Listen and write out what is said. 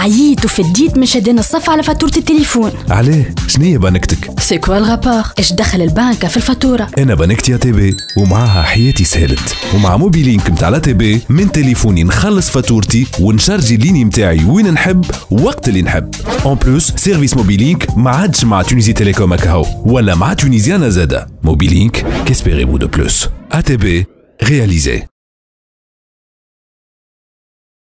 عييت وفديت من شدان الصف على فاتورة التليفون. عليه شنية بنكتك؟ c'est quoi ال rapport إيش دخل البنكة في الفاتورة؟ أنا بنكتي ATB ومعاها حياتي سهلت. ومع MobiLink متاع لا تي بي من تليفوني نخلص فاتورتي ونشارجي الليني متاعي وين نحب وقت اللي نحب. اون بلوس سيرفيس MobiLink ما عادش مع تونيزي تيليكوم هكاهو ولا مع تونيزيانا زادا. موبيلينك لينك بو دو بلوس بي réalisé.